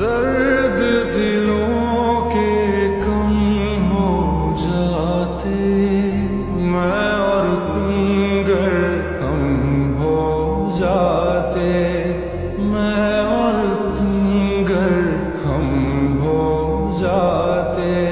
درد دلوں کے کم ہو جاتے، میں اور تم گر ہم ہو جاتے، میں اور تم گر ہم ہو جاتے۔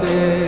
te